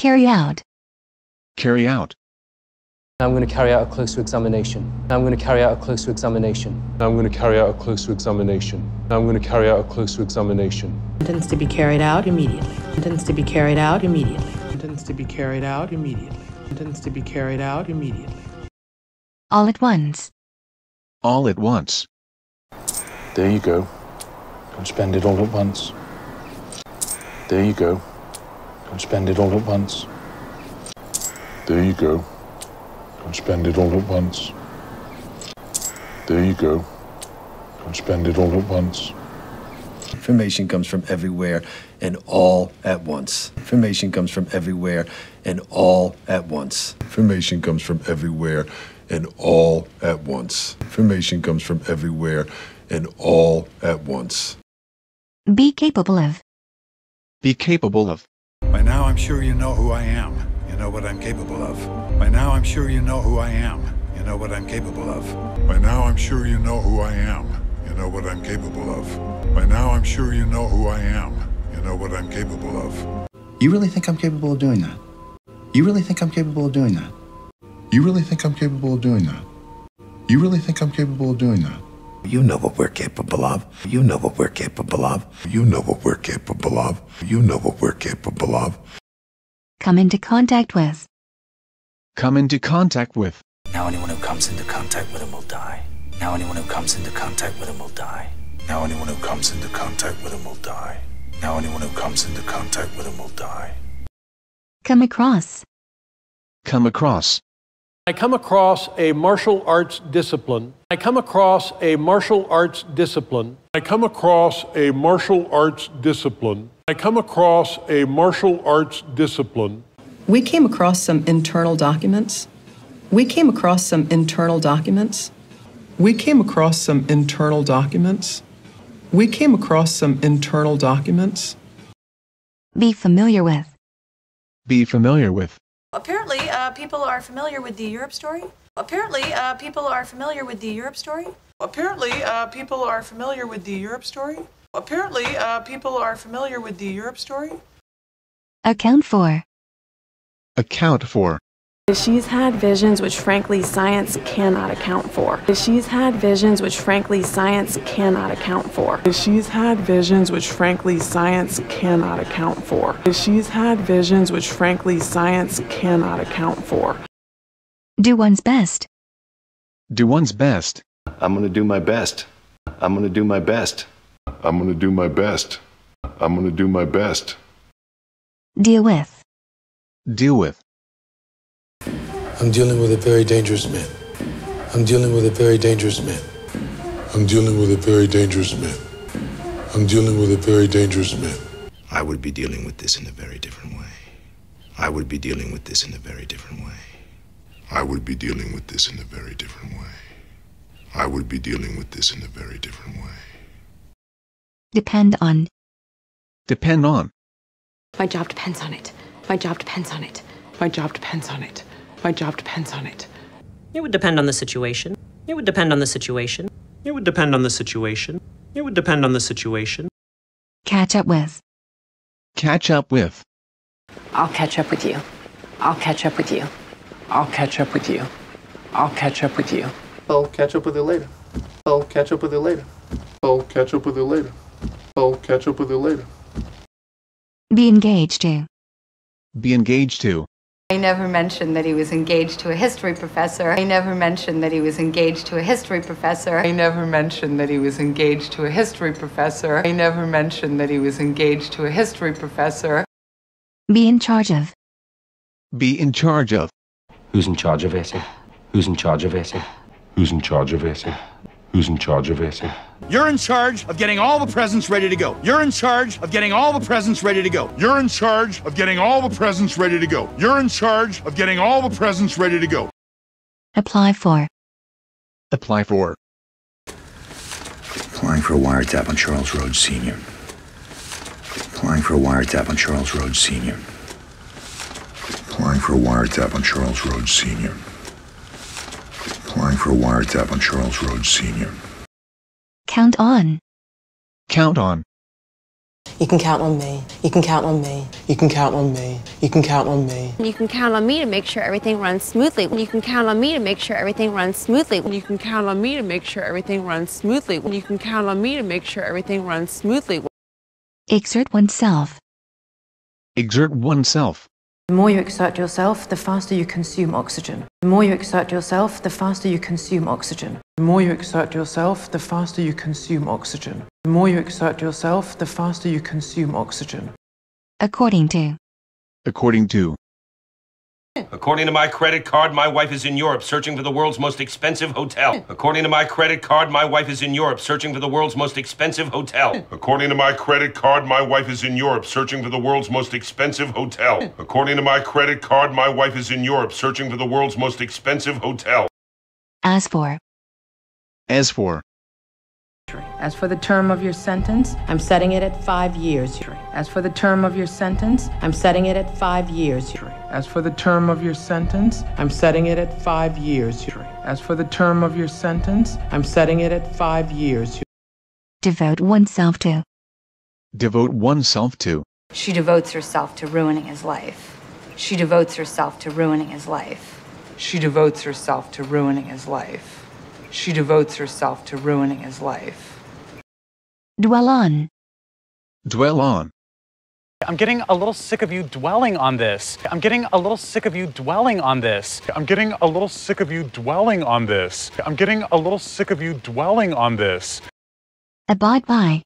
Carry out. Carry out. I'm going to carry out a closer examination. I'm going to carry out a closer examination. I'm going to carry out a closer examination. I'm going to carry out a closer examination. Sentence to be carried out immediately. Sentence to be carried out immediately. Sentence to be carried out immediately. Sentence to be carried out immediately. All at once. All at once. There you go. Don't spend it all at once. There you go. Don't spend it all at once. There you go. Don't spend it all at once. There you go. Don't spend it all at once. Information comes from everywhere and all at once. Information comes from everywhere and all at once. Information comes from everywhere and all at once. Information comes from everywhere and all at once. Be capable of. Be capable of. By now, I'm sure you know who I am. You know what I'm capable of. By now, I'm sure you know who I am. You know what I'm capable of. By now, I'm sure you know who I am. You know what I'm capable of. By now, I'm sure you know who I am. You know what I'm capable of. You really think I'm capable of doing that? You really think I'm capable of doing that? You really think I'm capable of doing that? You really think I'm capable of doing that? You know what we're capable of. You know what we're capable of. You know what we're capable of. You know what we're capable of. Come into contact with. Come into contact with. Now anyone who comes into contact with him will die. Now anyone who comes into contact with him will die. Now anyone who comes into contact with him will die. Now anyone who comes into contact with him will die. Come across. Come across. I come across a martial arts discipline. I come across a martial arts discipline. I come across a martial arts discipline. I come across a martial arts discipline. We came across some internal documents. We came across some internal documents. We came across some internal documents. We came across some internal documents. Be familiar with. Be familiar with. Apparently, uh, people are familiar with the Europe story. Apparently, uh, people are familiar with the Europe story. Apparently, uh, people are familiar with the Europe story. Apparently, uh, people are familiar with the Europe story. Account for. Account for. She's had visions which, frankly, science cannot account for. She's had visions which, frankly, science cannot account for. She's had visions which, frankly, science cannot account for. She's had visions which, frankly, science cannot account for. Do one's best. Do one's best. I'm gonna do my best. I'm gonna do my best. I'm gonna do my best. I'm gonna do my best. Deal with. Deal with. I'm dealing with a very dangerous man. I'm dealing with a very dangerous man. I'm dealing with a very dangerous man. I'm dealing with a very dangerous man. I would be dealing with this in a very different way. I would be dealing with this in a very different way. I would be dealing with this in a very different way. I would be dealing with this in a very different way. Depend on. Depend on. My job depends on it. My job depends on it. My job depends on it. My job depends on it. It would depend on the situation. It would depend on the situation. It would depend on the situation. It would depend on the situation. Catch up with. Catch up with. I'll catch up with you. I'll catch up with you. I'll catch up with you. I'll catch up with you. I'll catch up with you later. I'll catch up with you later. I'll catch up with you later. I'll catch up with you later. Be engaged to. Be engaged to. He never mentioned that he was engaged to a history professor. He never mentioned that he was engaged to a history professor. He never mentioned that he was engaged to a history professor. He never mentioned that he was engaged to a history professor. Be in charge of. Be in charge of. Who's in charge of it? Who's in charge of it? Who's in charge of it? Who's in charge of it? You're in charge of getting all the presents ready to go. You're in charge of getting all the presents ready to go. You're in charge of getting all the presents ready to go. You're in charge of getting all the presents ready to go. Apply for. Apply for. Applying for a wiretap on Charles Rhodes Sr. Applying for a wiretap on Charles Rhodes Sr. Applying for a wiretap on Charles Rhodes Sr. Applying for a wiretap on Charles Rhodes Sr. Count on. Count on. You can count on me. You can count on me. You can count on me. You can count on me. You can count on me to make sure everything runs smoothly. You can count on me to make sure everything runs smoothly. You can count on me to make sure everything runs smoothly. You can count on me to make sure everything runs smoothly. Exert oneself. Exert oneself. The more you exert yourself, the faster you consume oxygen. The more you exert yourself, the faster you consume oxygen. The more you exert yourself, the faster you consume oxygen. The more you exert yourself, the faster you consume oxygen. According to. According to. According to my credit card, my wife is in Europe searching for the world's most expensive hotel. According to my credit card, my wife is in Europe searching for the world's most expensive hotel. According to my credit card, my wife is in Europe searching for the world's most expensive hotel. According to my credit card, my wife is in Europe searching for the world's most expensive hotel. As for. As for. As for the term of your sentence, I'm setting it at five years. As for the term of your sentence, I'm setting it at five years. As for the term of your sentence, I'm setting it at five years. As for the term of your sentence, I'm setting it at five years. Devote oneself to. Devote oneself to. She devotes herself to ruining his life. She devotes herself to ruining his life. She devotes herself to ruining his life. She devotes herself to ruining his life. Dwell on. Dwell on. I'm getting a little sick of you dwelling on this. I'm getting a little sick of you dwelling on this. I'm getting a little sick of you dwelling on this. I'm getting a little sick of you dwelling on this. Abide by.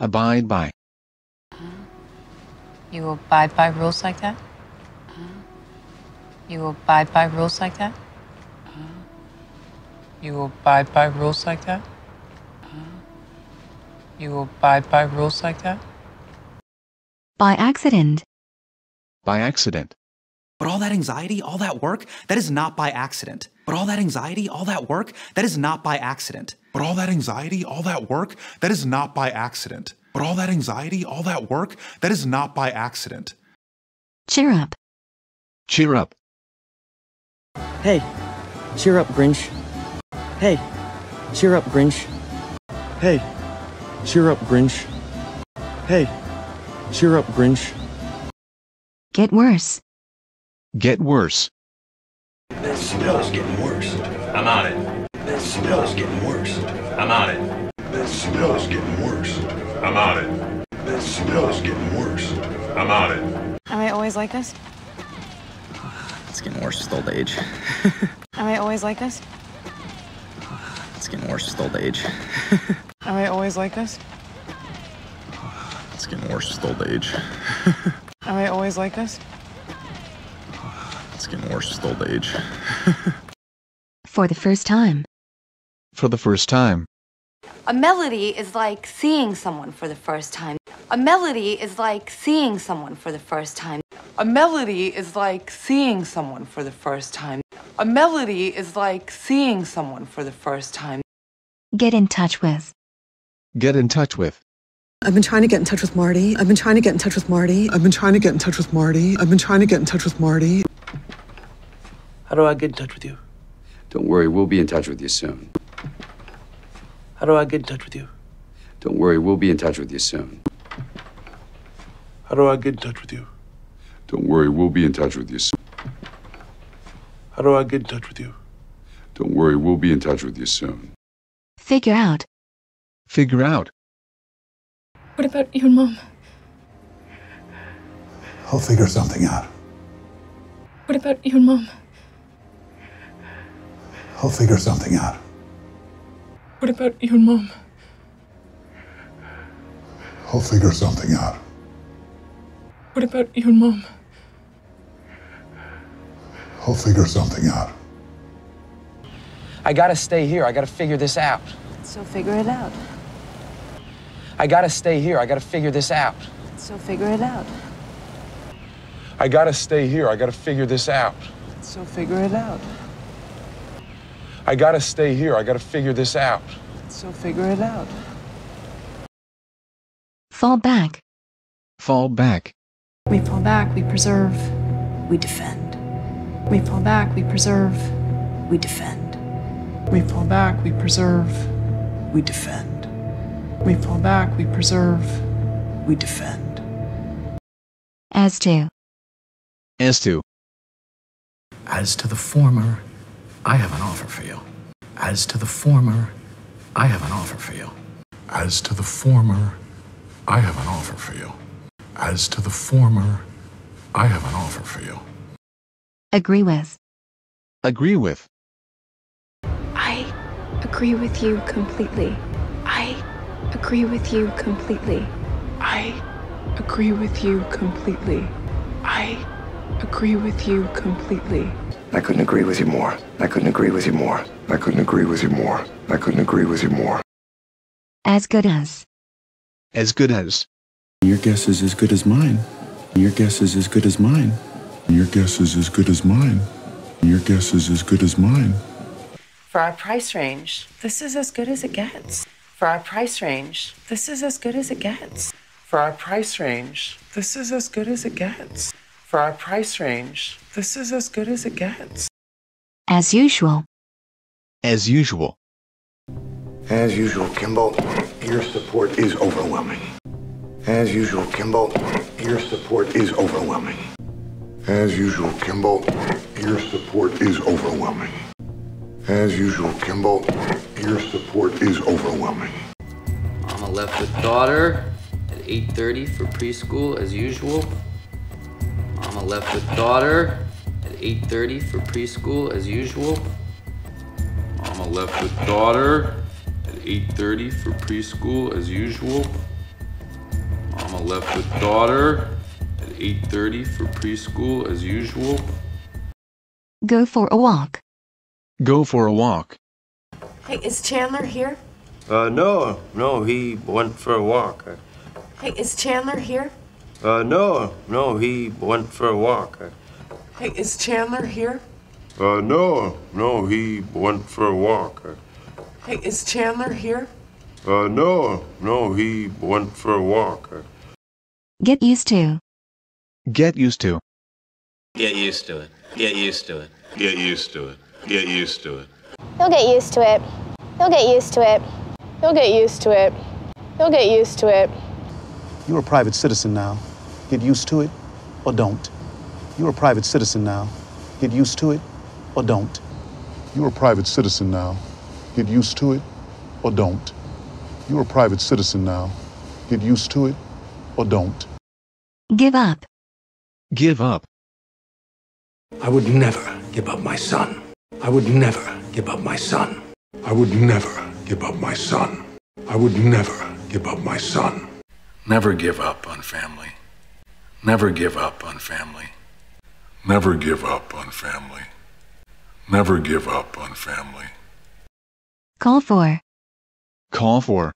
Abide by. You abide by rules like that? You abide by rules like that? You will abide by rules like that? You will abide by rules like that? By accident. By accident. But all that anxiety, all that work, that is not by accident. But all that anxiety, all that work, that is not by accident. But all that anxiety, all that work, that is not by accident. But all that anxiety, all that work, that is not by accident. Cheer up. Cheer up. Hey, cheer up, Grinch. Hey, cheer up, Grinch. Hey, cheer up, Grinch. Hey, cheer up, Grinch. Get worse. Get worse. That smell's getting worse. I'm on it. That smell's getting worse. I'm on it. That smell's getting worse. I'm on it. That smell's getting worse. I'm on it. Am I always like this? It's getting worse with old age. Am I always like this? It's getting worse with old age. Am I always like this? It's getting worse with old age. Am I always like this? It's getting worse with old age. For the first time. For the first time. A melody is like seeing someone for the first time. A melody is like seeing someone for the first time. A melody is like seeing someone for the first time. A melody is like seeing someone for the first time. Get in touch with. Get in touch with. I've been trying to get in touch with Marty. I've been trying to get in touch with Marty. I've been trying to get in touch with Marty. I've been trying to get in touch with Marty. How do I get in touch with you? Don't worry, we'll be in touch with you soon. How do I get in touch with you? Don't worry, we'll be in touch with you soon. How do I get in touch with you? Don't worry, we'll be in touch with you soon. How do I get in touch with you? Don't worry, we'll be in touch with you soon. Figure out. Figure out. What about you and Mom? I'll figure something out. What about you and Mom? I'll figure something out. What about you and Mom? I'll figure something out. What about you and Mom? I'll figure something out. I gotta stay here. I gotta figure this out. So figure it out. I gotta stay here. I gotta figure this out. So figure it out. I gotta stay here. I gotta figure this out. So figure it out. I gotta stay here. I gotta figure this out. So figure it out. Fall back. Fall back. We fall back, we preserve. We defend. We fall back, we preserve. We defend. We fall back, we preserve. We defend. We fall back, we preserve. we defend. As to. As to. As to the former, I have an offer for you. As to the former, I have an offer for you. As to the former, I have an offer for you. As to the former, I have an offer for you. Agree with. Agree with. I agree with you completely. I agree with you completely. I agree with you completely. I agree with you completely. I couldn't agree with you more. I couldn't agree with you more. I couldn't agree with you more. I couldn't agree with you more. As good as. As good as. Your guess is as good as mine. Your guess is as good as mine. Your guess is as good as mine. Your guess is as good as mine. For our price range, this is as good as it gets. For our price range, this is as good as it gets. For our price range, this is as good as it gets. For our price range, this is as good as it gets. As usual. As usual. As usual, Kimball, your support is overwhelming. As usual, Kimball, your support is overwhelming. As usual, Kimball, your support is overwhelming. As usual, Kimball, your support is overwhelming. Mama left with daughter at 8.30 for preschool as usual. Mama left with daughter at 8.30 for preschool as usual. Mama left with daughter at 8.30 for preschool as usual. Mama left with daughter at 8.30 for preschool as usual. Go for a walk. Go for a walk. Hey, is Chandler here? Uh, no, no, he went for a walk. Hey, is Chandler here? Uh, no, no, he went for a walk. Hey, is Chandler here? Uh, no, no, he went for a walk. Hey, is Chandler here? Uh, no, no, he went for a walk. Get used to. Get used to. Get used to it. Get used to it. Get used to it. Get used to it. He'll get used to it. He'll get used to it. He'll get used to it. He'll get used to it. You're a private citizen now. Get used to it or don't. You're a private citizen now. Get used to it or don't. You're a private citizen now. Get used to it or don't. You're a private citizen now. Get used to it or don't. Give up. Give up. I would never give up my son. I would never give up my son. I would never give up my son. I would never give up my son. Never give up on family. Never give up on family. Never give up on family. Never give up on family. Call for. Call for.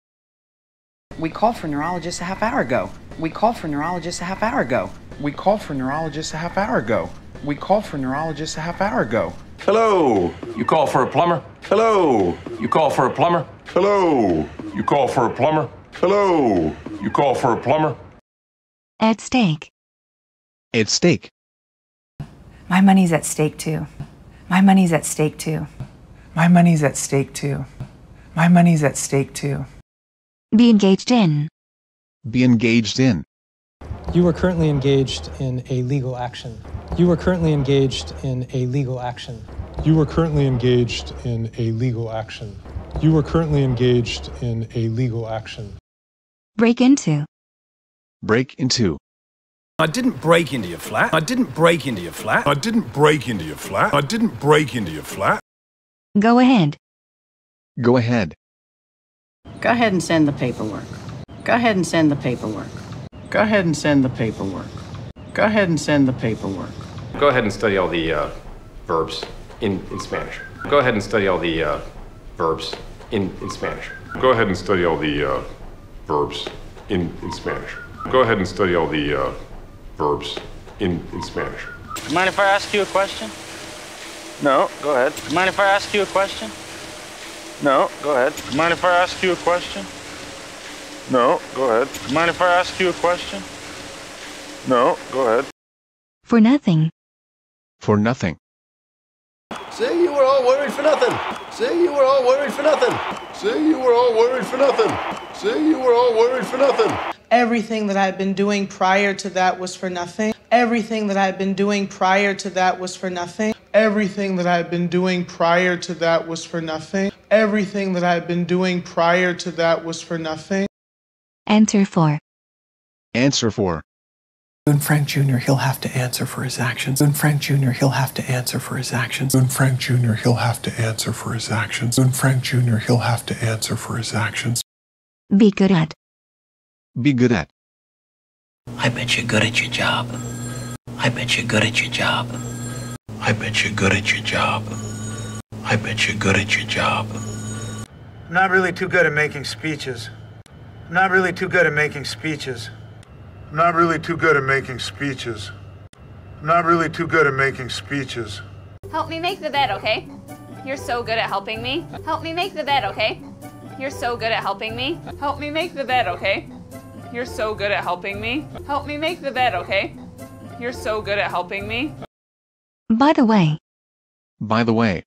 We called for neurologists a half hour ago. We called for neurologists a half hour ago. We called for neurologists a half hour ago. We called for neurologists a half hour ago. Hello. You call for a plumber? Hello. You call for a plumber? Hello. You call for a plumber? Hello. You call for a plumber? At stake. At stake. My money's at stake too. My money's at stake too. My money's at stake too. My money's at stake too. Be engaged in. Be engaged in. You are currently engaged in a legal action. You are currently engaged in a legal action. You are currently engaged in a legal action. You are currently engaged in a legal action. Break into. Break into. I didn't break into your flat. I didn't break into your flat. I didn't break into your flat. I didn't break into your flat. Go ahead. Go ahead. Go ahead and send the paperwork. Go ahead and send the paperwork. Go ahead and send the paperwork. Go ahead and send the paperwork. Go ahead and study all the uh, verbs in, in Spanish. Go ahead and study all the uh, verbs in, in Spanish. Go ahead and study all the uh, verbs in, in Spanish. Go ahead and study all the uh, verbs in, in Spanish. Mind if I ask you a question? No, go ahead. Mind if I ask you a question? No, go ahead. Mind if I ask you a question? No, go ahead. Mind if I ask you a question? No, go ahead. For nothing. For nothing. See, you were all worried for nothing. Say you were all worried for nothing. Say you were all worried for nothing. Say you were all worried for nothing. Everything that I've been doing prior to that was for nothing. Everything that I've been doing prior to that was for nothing. Everything that I've been doing prior to that was for nothing. Everything that I'd been doing prior to that was for nothing. Enter 4. Answer 4. And Frank Jr., he'll have to answer for his actions. And Frank Jr., he'll have to answer for his actions. And Frank Jr., he'll have to answer for his actions. And Frank Jr., he'll have to answer for his actions. Be good at. Be good at. I bet you're good at your job. I bet you're good at your job. I bet you're good at your job. I bet you're good at your job. I'm not really too good at making speeches. I'm not really too good at making speeches. I'm not really too good at making speeches. I'm not really too good at making speeches. Help me make the bed, okay? You're so good at helping me. Help me make the bed, okay? You're so good at helping me. Help me make the bed, okay? You're so good at helping me. Help me make the bed, okay? You're so good at helping me. By the way, By the way,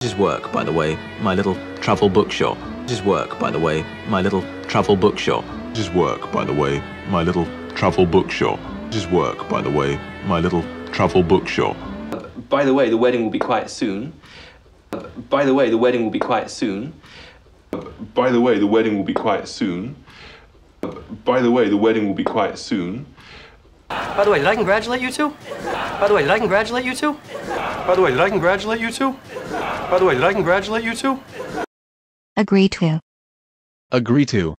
This is work, by the way, my little travel bookshop. This is work, by the way, my little travel bookshop. This is work, by the way, my little travel bookshop. This is work, by the way, my little travel bookshop. By the way, the wedding will be quite soon. By the way, the wedding will be quite soon. By the way, the wedding will be quite soon. By the way, the wedding will be quite soon. By the way, did I congratulate you two? By the way, did I congratulate you two? By the way, did I congratulate you two? By the way, did I congratulate you two? Agree to. agree to.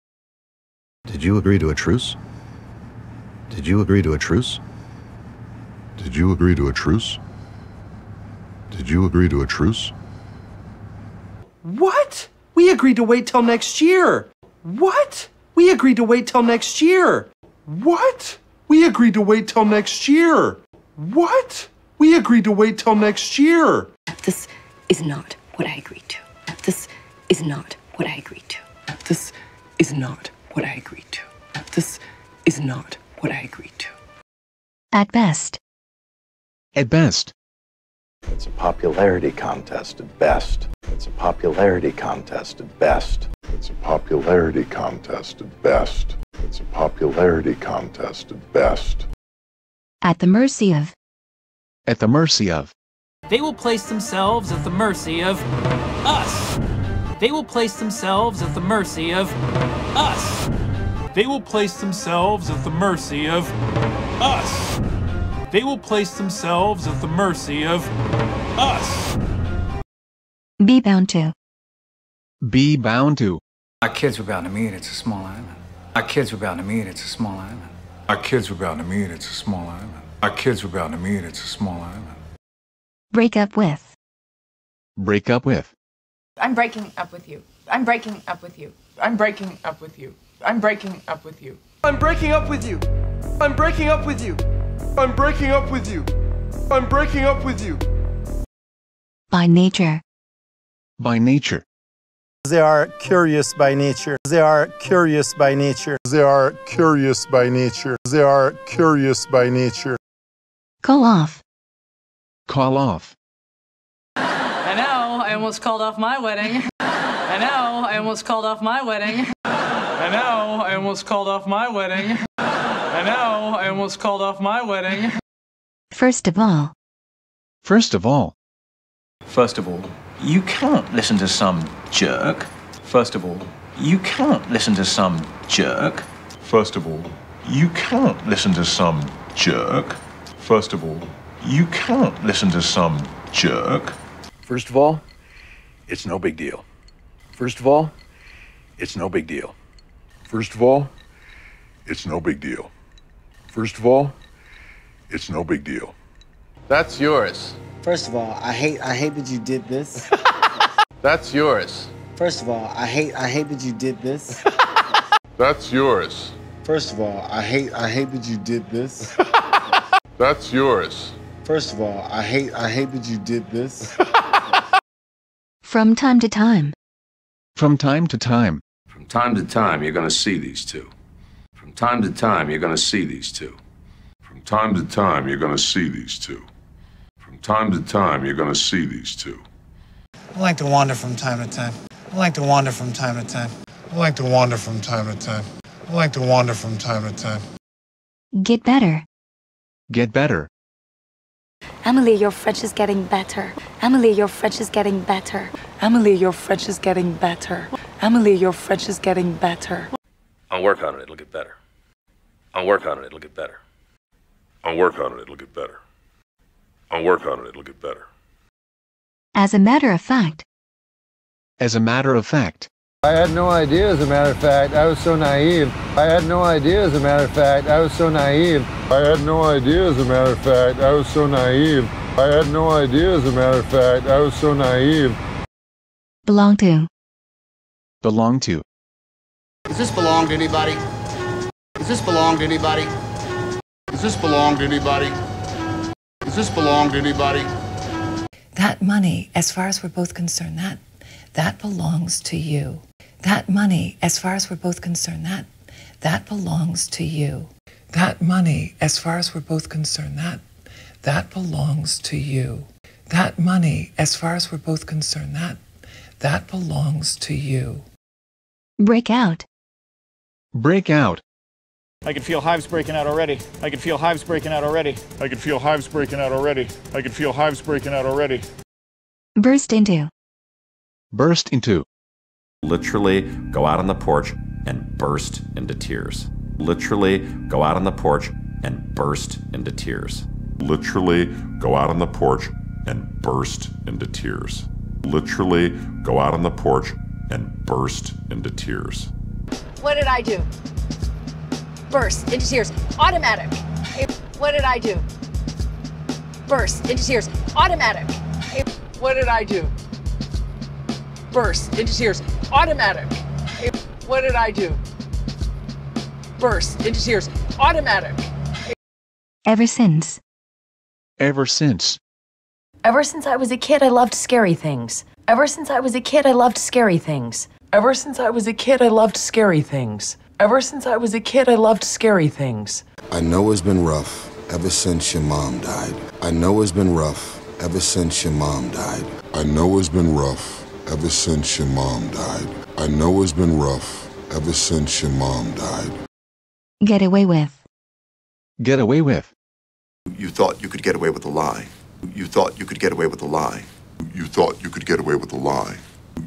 Did you agree to a truce? Did you agree to a truce? Did you agree to a truce? Did you agree to a truce? What? We agreed to wait till next year. What? We agreed to wait till next year. What? We agreed to wait till next year. What? We agreed to wait till next year. This is not what I agreed to. This is not what I agreed to. This is not what I agreed to. This is not what I agreed to. At best. At best. It's a popularity contest at best. It's a popularity contest at best. It's a popularity contest at best. It's a popularity contest at best. At the mercy of. At the mercy of. They will place themselves at the mercy of us. They will place themselves at the mercy of us. They will place themselves at the mercy of us. They will place themselves at the mercy of us. Be bound to. Be bound to. Our kids were bound to meet, it's a small island. Our kids were bound to meet, it's a small island. Our kids were bound to meet, it's a small island. Our kids were bound to meet, it's a small island. Break up with. Break up with. I'm breaking up with you. I'm breaking up with you. I'm breaking up with you. I'm breaking up with you. I'm breaking up with you. I'm breaking up with you. I'm breaking up with you. I'm breaking up with you. By nature. By nature. They are curious by nature. They are curious by nature. They are curious by nature. They are curious by nature. Call off. Call off. I almost called off my wedding. I know, I almost called off my wedding. I know, I almost called off my wedding. I know, I almost called off my wedding. First of all. First of all. First of all, you can't listen to some jerk. First of all, you can't listen to some jerk. First of all, you can't listen to some jerk. First of all, you can't listen to some jerk. First of all, it's no big deal. First of all, it's no big deal. First of all, it's no big deal. First of all, it's no big deal. That's yours. First of all, I hate I hate that you did this. That's yours. First of all, I hate I hate that you did this. That's yours. First of all, I hate I hate that you did this. That's yours. First of all, I hate I hate that you did this. From time to time. From time to time. From time to time, you're going to see these two. From time to time, you're going to see these two. From time to time, you're going to see these two. From time to time, you're going to see these two. I like to wander from time to time. I like to wander from time to time. I like to wander from time to time. I like to wander from time to time. Get better. Get better. Emily, your French is getting better. Emily, your French is getting better. Emily, your French is getting better. Emily, your French is getting better. I'll work on it, it'll get better. I'll work on it, it'll get better. I'll work on it, it'll get better. I'll work on it, it'll get better. As a matter of fact. As a matter of fact. I had no idea, as a matter of fact. I was so naive. I had no idea, as a matter of fact. I was so naive. I had no idea, as a matter of fact. I was so naive. I had no idea, as a matter of fact. I was so naive. Belong to. Belong to. Does this belong to anybody? Does this belong to anybody? Does this belong to anybody? Does this belong to anybody? That money, as far as we're both concerned, that that belongs to you. That money, as far as we're both concerned, that that belongs to you. That money, as far as we're both concerned, that that belongs to you. That money, as far as we're both concerned, that that belongs to you. Break out. Break out. I can feel hives breaking out already. I can feel hives breaking out already. I can feel hives breaking out already. I can feel hives breaking out already. Burst into. Burst into. Literally go out on the porch and burst into tears. Literally go out on the porch and burst into tears. Literally go out on the porch and burst into tears. Literally go out on the porch and burst into tears. What did I do? Burst into tears. Automatic. What did I do? Burst into tears. Automatic. What did I do? Burst into tears. Automatic. What did I do? Burst into tears. Automatic. Ever since. Ever since. Ever since I was a kid, I loved scary things. Ever since I was a kid, I loved scary things. Ever since I was a kid, I loved scary things. Ever since I was a kid, I loved scary things. I know it's been rough ever since your mom died. I know it's been rough ever since your mom died. I know it's been rough ever since your mom died. I know it's been rough ever since your mom died. Get away with. Get away with. You thought you could get away with a lie. You thought you could get away with a lie. You thought you could get away with a lie.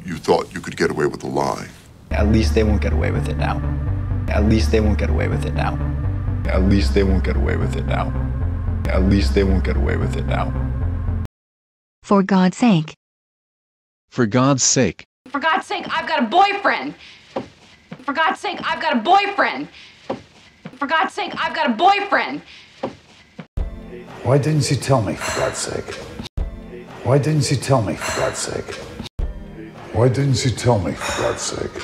You thought you could get away with a lie. At least they won't get away with it now. At least they won't get away with it now. At least they won't get away with it now. At least they won't get away with it now. For God's sake. For God's sake. For God's sake, I've got a boyfriend. For God's sake, I've got a boyfriend. For God's sake, I've got a boyfriend. Why didn't you tell me, for God's sake? Why didn't you tell me, for God's sake? Why didn't you tell me, for God's sake?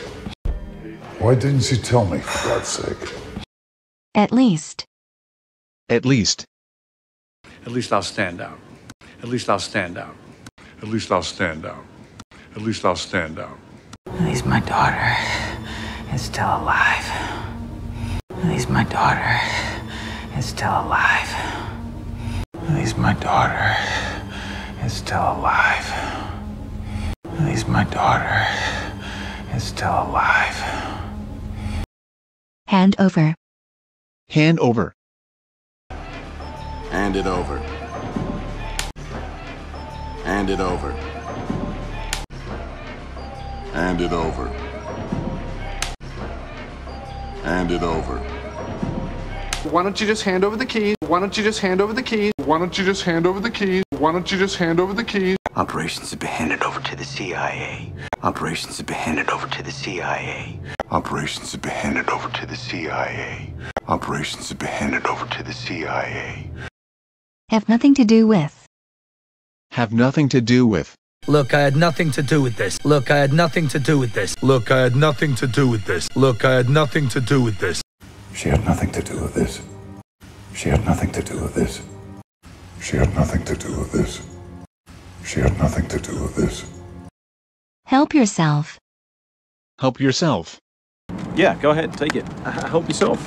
Why didn't you tell me, for God's sake? At least. At least. At least I'll stand out. At least I'll stand out. At least I'll stand out. At least I'll stand out. At least my daughter is still alive. At least my daughter is still alive. At least my daughter is still alive. At least my daughter is still alive. Hand over. Hand over. Hand it over. Hand it over. Hand it over. Hand it over. Why don't you just hand over the keys? Why don't you just hand over the keys? Why don't you just hand over the keys? Why don't you just hand over the keys? Operations have been handed over to the CIA. Operations have been handed over to the CIA. Operations have been handed over to the CIA. Operations have been handed over to the CIA. Have nothing to do with. Have nothing to do with. Look, I had nothing to do with this. Look, I had nothing to do with this. Look, I had nothing to do with this. Look, I had nothing to do with this. She had nothing to do with this. She had nothing to do with this. She had nothing to do with this. She had nothing to do with this. Help yourself. Help yourself. Yeah, go ahead, take it. Uh, help yourself.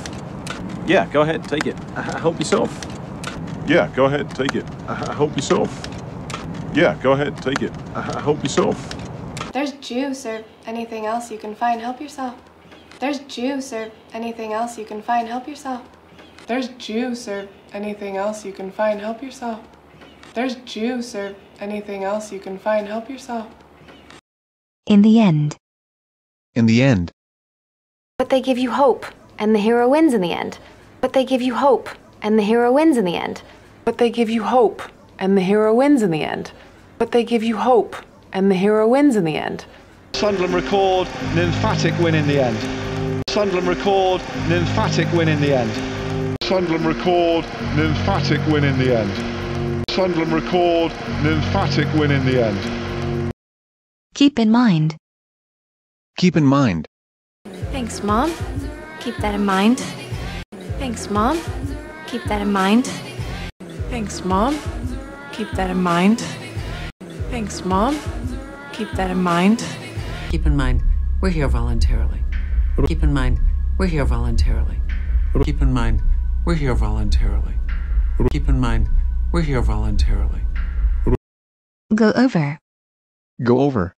Yeah, go ahead, take it. Uh, help yourself. Yeah, go ahead, take it. Uh, help yourself. Yeah, go ahead, take it. Uh, help yourself. There's juice or anything else you can find. Help yourself. There's juice or anything else you can find. Help yourself. There's juice or anything else you can find. Help yourself. There's juice or anything else you can find. Help yourself. In the end. In the end. But they give you hope, and the hero wins in the end. But they give you hope, and the hero wins in the end. But they give you hope, and the hero wins in the end. But they give you hope, and the hero wins in the end. Sunderland record, an emphatic win in the end. Sunderland record, an emphatic win in the end. Sunderland record, an emphatic win in the end. Sunderland record, an emphatic win in the end. Keep in mind. Keep in mind. Thanks, Mom. Keep that in mind. Thanks, Mom. Keep that in mind. Thanks, Mom. Keep that in mind. Thanks, Mom. Keep that in mind. Keep in mind, we're here voluntarily. Keep in mind, we're here voluntarily. Keep in mind, we're here voluntarily. Keep in mind, we're here voluntarily. Go over. Go over.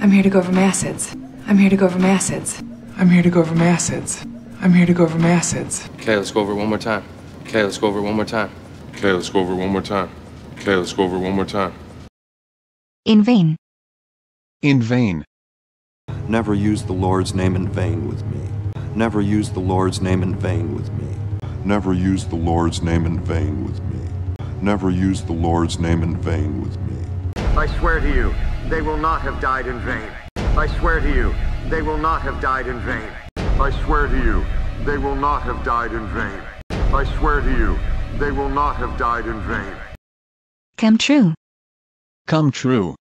I'm here to go over my acids. I'm here to go over my acids. I'm here to go over my acids. I'm here to go over my acids. Okay, let's go over it one more time. Okay, let's go over it one more time. Okay, let's go over it one more time. Okay, let's go over it one more time. In vain. In vain. Never use the Lord's name in vain with me. Never use the Lord's name in vain with me. Never use the Lord's name in vain with me. Never use the Lord's name in vain with me. I swear to you, they will not have died in vain. I swear to you, they will not have died in vain. I swear to you, they will not have died in vain. I swear to you, they will not have died in vain. Come true. Come true.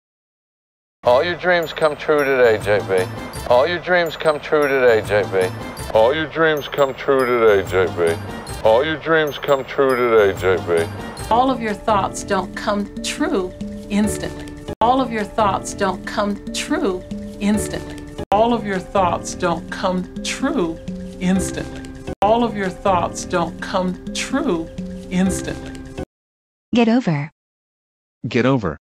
All your dreams come true today, JB. All your dreams come true today, JB. All your dreams come true today, JB. All your dreams come true today, JB. All of your thoughts don't come true instantly. All of your thoughts don't come true instantly. All of your thoughts don't come true instantly. All of your thoughts don't come true instantly. Get over. Get over.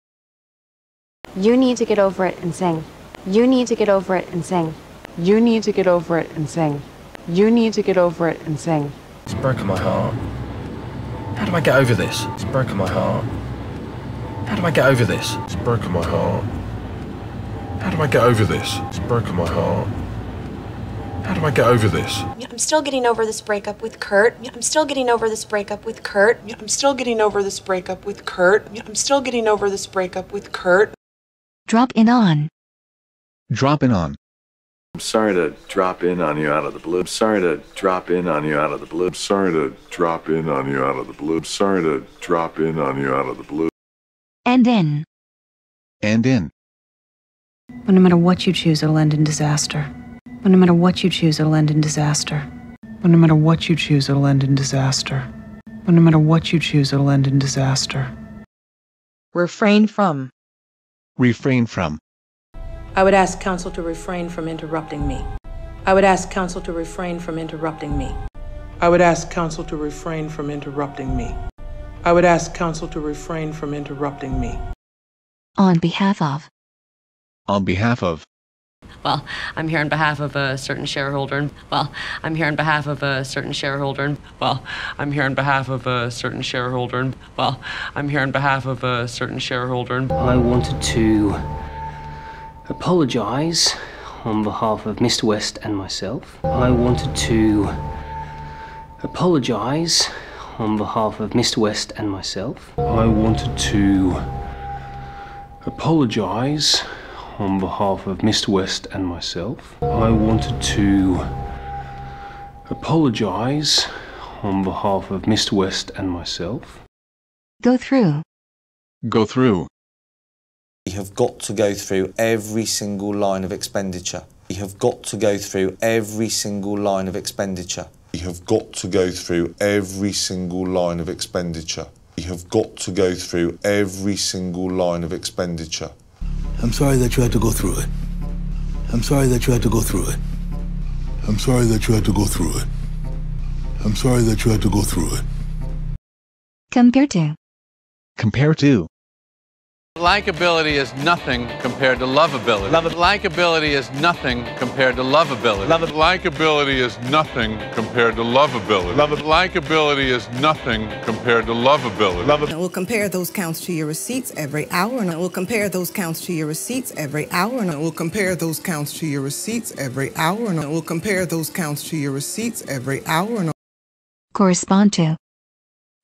You need to get over it and sing. You need to get over it and sing. You need to get over it and sing. You need to get over it and sing. It's broken my heart. How do I get over this? It's broken my heart. How do I get over this? It's broken my heart. How do I get over this? It's broken my heart. How do I get over this? I'm still getting over this breakup with Kurt. I'm still getting over this breakup with Kurt. I'm still getting over this breakup with Kurt. I'm still getting over this breakup with Kurt. Drop in on. Drop in on. I'm sorry to drop in on you out of the blue. I'm sorry to drop in on you out of the blue. I'm sorry to drop in on you out of the blue. I'm sorry to drop in on you out of the blue. And in. And in. But no matter what you choose, it'll end in disaster. But no matter what you choose, it'll end in disaster. But no matter what you choose, it'll end in disaster. But no matter what you choose, it'll end in disaster. Refrain from. Refrain from. I would ask counsel to refrain from interrupting me. I would ask counsel to refrain from interrupting me. I would ask counsel to refrain from interrupting me. I would ask counsel to refrain from interrupting me. On behalf of. On behalf of. Well, I'm here on behalf of a certain shareholder. And, well, I'm here on behalf of a certain shareholder. And, well, I'm here on behalf of a certain shareholder. And, well, I'm here on behalf of a certain shareholder. And, I wanted to apologize on behalf of Mr. West and myself. I wanted to apologize on behalf of Mr. West and myself. I wanted to apologize on behalf of Mr. West and myself. I wanted to apologize on behalf of Mr. West and myself. Go through. Go through. We have got to go through every single line of expenditure. We have got to go through every single line of expenditure. We have got to go through every single line of expenditure. We have got to go through every single line of expenditure. I'm sorry that you had to go through it. I'm sorry that you had to go through it. I'm sorry that you had to go through it. I'm sorry that you had to go through it. Compare to. Compare to. Likability is nothing compared to lovability. Love Likability is nothing compared to lovability. Love Likability is nothing compared to lovability. Love Likability is nothing compared to lovability. Love And we'll compare those counts to your receipts every hour, and we'll compare those counts to your receipts every hour, and we'll compare those counts to your receipts every hour, and we'll compare those counts to your receipts every hour, and Correspond to.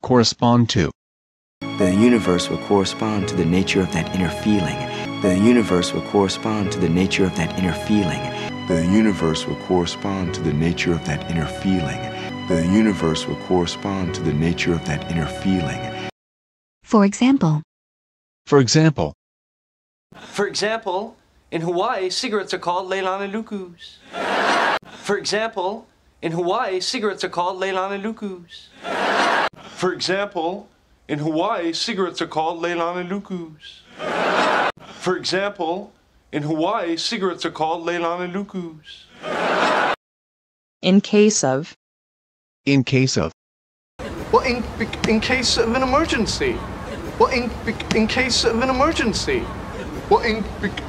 Correspond to. The universe will correspond to the nature of that inner feeling. The universe will correspond to the nature of that inner feeling. The universe will correspond to the nature of that inner feeling. The universe will correspond to the nature of that inner feeling. For example. For example. For example, in Hawaii, cigarettes are called Leilani Lukus. For example, in Hawaii, cigarettes are called Leilani Lukus. For example, in Hawaii, cigarettes are called Leilani Lukus. For example, in Hawaii, cigarettes are called Leilani Lukus. In case of. In case of. Well, in, in case of an emergency. Well, in, in case of an emergency. Well, in,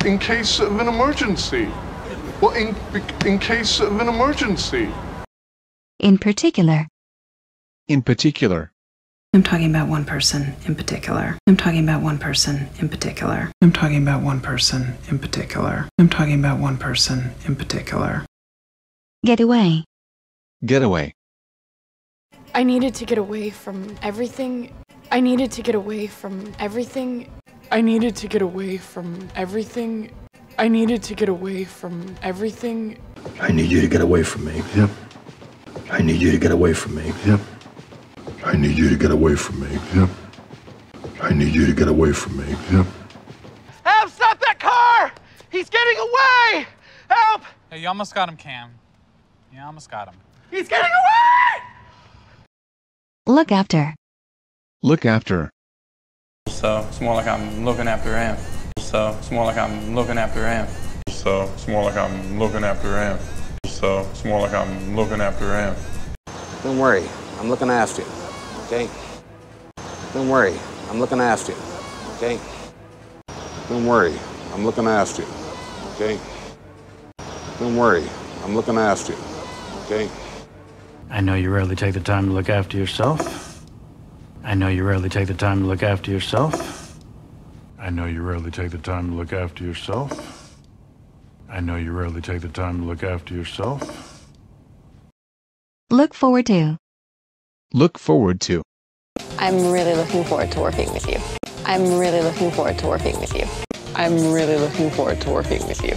in case of an emergency. Well, in, in case of an emergency. In particular. In particular. I'm talking about one person in particular. I'm talking about one person in particular. I'm talking about one person in particular. I'm talking about one person in particular. Get away. Get away. I needed to get away from everything. I needed to get away from everything. I needed to get away from everything. I needed to get away from everything. I need you to get away from me. Yep. I need you to get away from me. Yep. I need you to get away from me. Yep. I need you to get away from me. Yep. Help! Stop that car! He's getting away! Help! Hey, you almost got him, Cam. You almost got him. He's getting away! Look after. Look after. So it's more like I'm looking after him. So it's more like I'm looking after him. So it's more like I'm looking after him. So it's more like I'm looking after him. Don't worry, I'm looking after you. Okay? Don't worry, I'm looking after you. Okay? Don't worry, I'm looking after you. Okay? Don't worry, I'm looking after you. Okay? I know you rarely take the time to look after yourself. I know you rarely take the time to look after yourself. I know you rarely take the time to look after yourself. I know you rarely take the time to look after yourself. Look forward to. Look forward to. I'm really looking forward to working with you. I'm really looking forward to working with you. I'm really looking forward to working with you.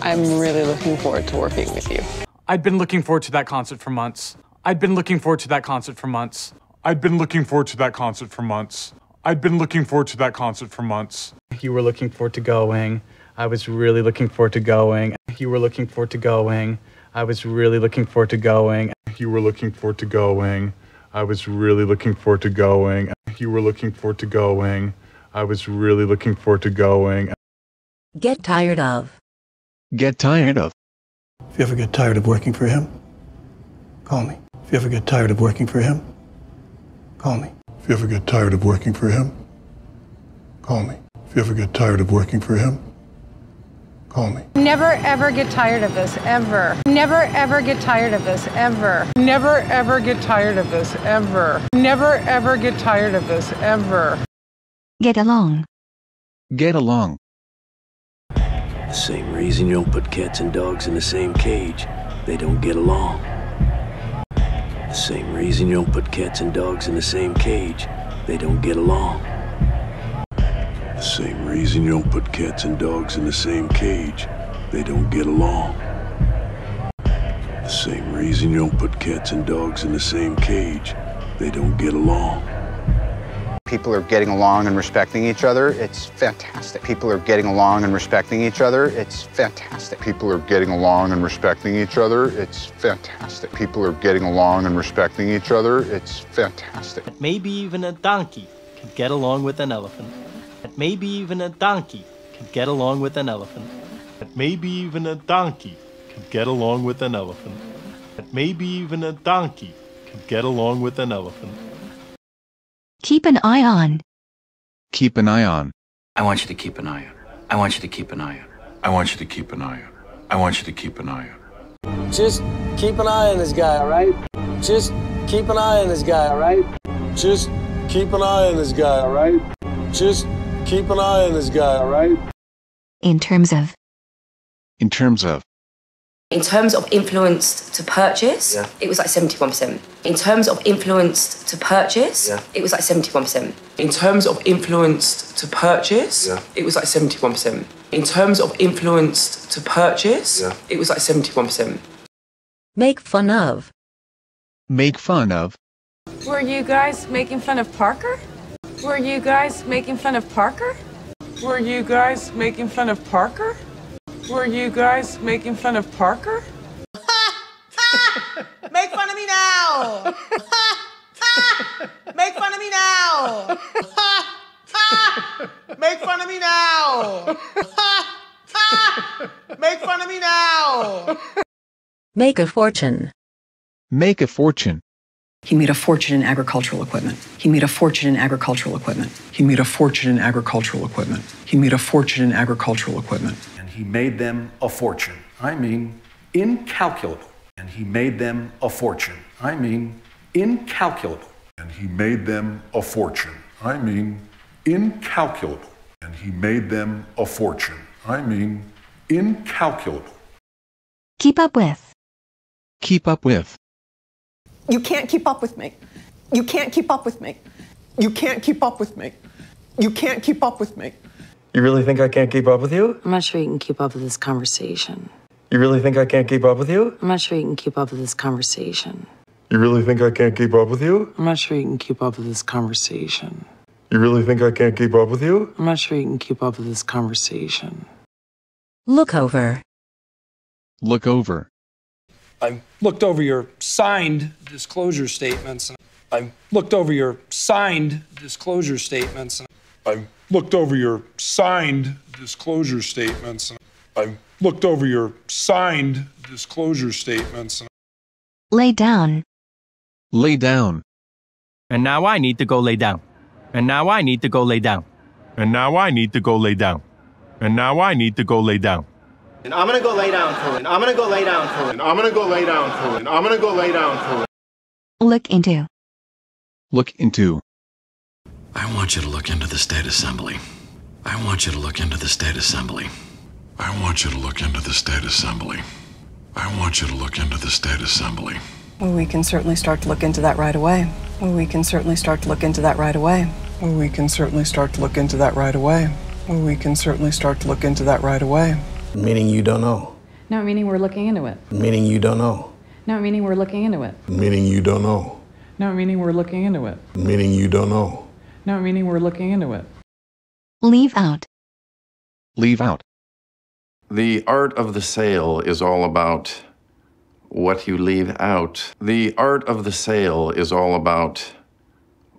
I'm really looking forward to working with you. I'd been looking forward to that concert for months. I'd been looking forward to that concert for months. I'd been looking forward to that concert for months. I'd been looking forward to that concert for months. You were looking forward to going. I was really looking forward to going. You were looking forward to going. I was really looking forward to going. You were looking forward to going. I was really looking forward to going. You were looking forward to going. I was really looking forward to going. Get tired of. Get tired of. If you ever get tired of working for him, call me. If you ever get tired of working for him, call me. If you ever get tired of working for him, call me. If you ever get tired of working for him, call me. Never ever get tired of this, ever. Never ever get tired of this, ever. Never ever get tired of this, ever. Never ever get tired of this, ever. Get along. Get along. The same reason you don't put cats and dogs in the same cage. They don't get along. The same reason you don't put cats and dogs in the same cage. They don't get along. The same reason you don't put cats and dogs in the same cage. They don't get along. The same reason you don't put cats and dogs in the same cage. They don't get along. People are getting along and respecting each other. It's fantastic. People are getting along and respecting each other. It's fantastic. People are getting along and respecting each other. It's fantastic. People are getting along and respecting each other. It's fantastic. Maybe even a donkey can get along with an elephant. That maybe even a donkey can get along with an elephant. That maybe even a donkey can get along with an elephant. That maybe even a donkey can get along with an elephant. Keep an eye on. Keep an eye on. I want you to keep an eye on her. I want you to keep an eye on her. I want you to keep an eye on her. I want you to keep an eye on her. Just keep an eye on this guy, all right? Just keep an eye on this guy, all right? Just keep an eye on this guy, all right? Just keep an eye on this guy, all right? In terms of. In terms of. In terms of influenced to purchase, Yeah. it was like 71%. In terms of influenced to purchase, Yeah. it was like 71%. In terms of influenced to purchase, Yeah. it was like 71%. In terms of influenced to purchase, Yeah. it was like 71%. Make fun of. Make fun of. Were you guys making fun of Parker? Were you guys making fun of Parker? Were you guys making fun of Parker? Were you guys making fun of Parker? Make fun of me now! Make fun of me now! Make fun of me now! Make fun of me now! Make a fortune. Make a fortune. He made a fortune in agricultural equipment. He made a fortune in agricultural equipment. He made a fortune in agricultural equipment. He made a fortune in agricultural equipment. And he made them a fortune. I mean, incalculable. And he made them a fortune. I mean, incalculable. And he made them a fortune. I mean, incalculable. And he made them a fortune. I mean, incalculable. Keep up with. Keep up with. You can't keep up with me. You can't keep up with me. You can't keep up with me. You can't keep up with me. You really think I can't keep up with you? I'm not sure you can keep up with this conversation. You really think I can't keep up with you? I'm not sure you can keep up with this conversation. You really think I can't keep up with you? I'm not sure you can keep up with this conversation. You really think I can't keep up with you? I'm not sure you can keep up with this conversation. Look over. Look over. I looked over your signed disclosure statements. I looked over your signed disclosure statements. I looked over your signed disclosure statements. I looked over your signed disclosure statements. Lay down. Lay down. And now I need to go lay down. And now I need to go lay down. And now I need to go lay down. And now I need to go lay down. And I'm gonna go lay down for it. I'm gonna go lay down for it. And I'm gonna go lay down for it. I'm gonna go lay down for it. Look into. Look into. I want you to look into the state assembly. I want you to look into the state assembly. I want you to look into the state assembly. I want you to look into the state assembly. Well, we can certainly start to look into that right away. Well, we can certainly start to look into that right away. Well, we can certainly start to look into that right away. Well, we can certainly start to look into that right away. Meaning you don't know. No, meaning we're looking into it. Meaning you don't know. No, meaning we're looking into it. Meaning you don't know. No, meaning we're looking into it. Meaning you don't know. No, meaning we're looking into it. Leave out. Leave out. The art of the sale is all about what you leave out. The art of the sale is all about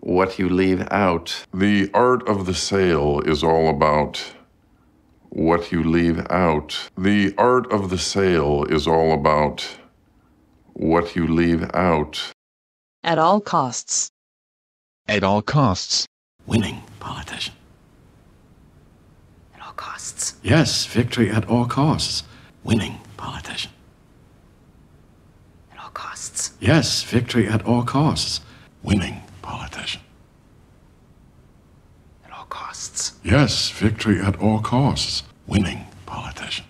what you leave out. The art of the sale is all about what you leave out. The art of the sale is all about what you leave out. At all costs. At all costs. Winning politician. At all costs. Yes, victory at all costs. Winning politician. At all costs. Yes, victory at all costs. Winning politician. At all costs. Yes, victory at all costs. Winning politician.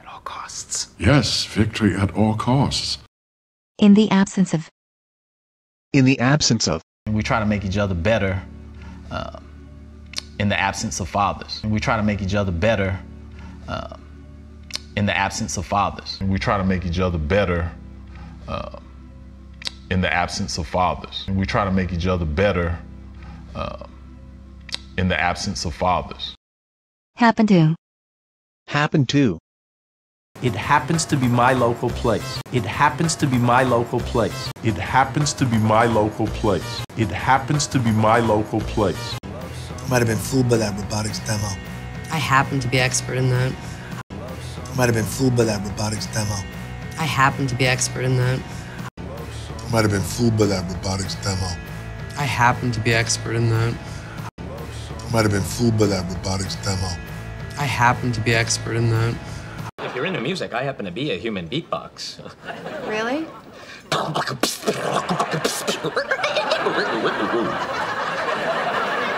At all costs. Yes, victory at all costs. In the absence of. In the absence of. We try to make each other better uh, in the absence of fathers. And we try to make each other better uh, in the absence of fathers. And we try to make each other better uh, in the absence of fathers. And we try to make each other better uh, in the absence of fathers. Happen to. Happen to. It happens to be my local place. It happens to be my local place. It happens to be my local place. It happens to be my local place. I might have been fooled by that robotics demo. I happen to be expert in that. I might have been fooled by that robotics demo. I happen to be expert in that. I might have been fooled by that robotics demo. I happen to be expert in that. I I might have been fooled by that robotics demo. I happen to be expert in that. If you're into music, I happen to be a human beatbox. Really?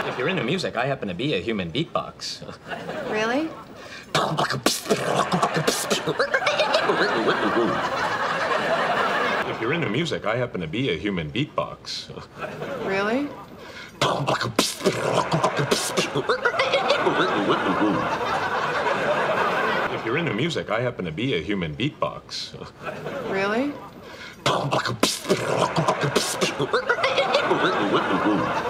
If you're into music, I happen to be a human beatbox. Really? If you're into music, I happen to be a human beatbox. Really? If you're into music, I happen to be a human beatbox. Really?